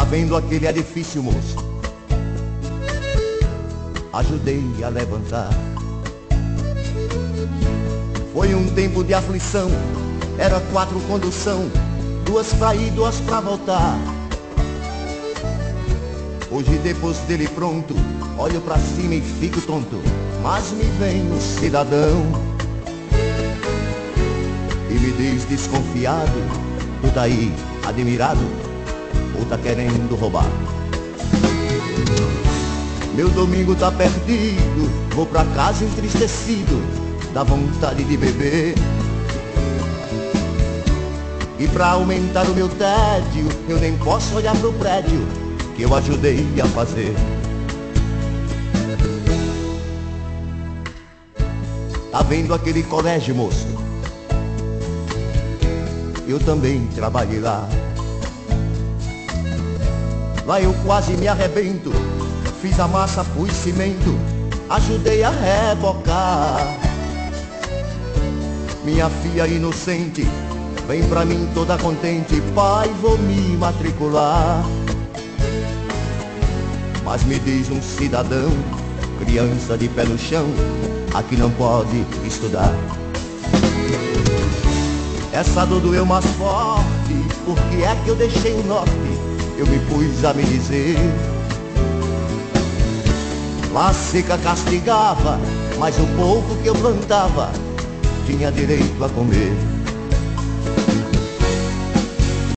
vendo aquele edifício, moço? Ajudei a levantar. Foi um tempo de aflição, era quatro condução, duas pra ir, duas pra voltar. Hoje depois dele pronto, olho pra cima e fico tonto, mas me vem um cidadão e me diz desconfiado, tu tá aí admirado ou tá querendo roubar? Meu domingo tá perdido, vou pra casa entristecido, dá vontade de beber. E pra aumentar o meu tédio, eu nem posso olhar pro prédio que eu ajudei a fazer. Tá vendo aquele colégio, moço? Eu também trabalhei lá. Lá eu quase me arrebento. Fiz a massa, pus cimento, ajudei a rebocar. Minha filha inocente, vem pra mim toda contente, pai, vou me matricular. Mas me diz um cidadão, criança de pé no chão, aqui não pode estudar. Essa dor doeu mais forte, porque é que eu deixei o norte, eu me pus a me dizer. Lá seca castigava, mas o pouco que eu plantava tinha direito a comer.